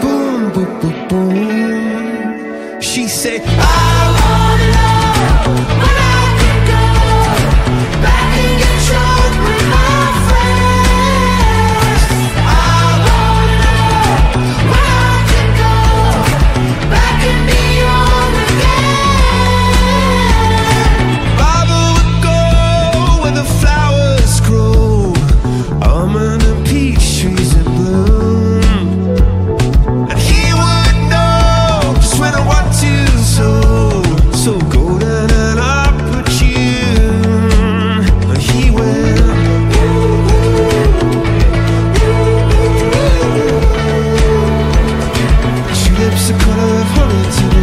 boom, boom, boom, boom. She said, I of honey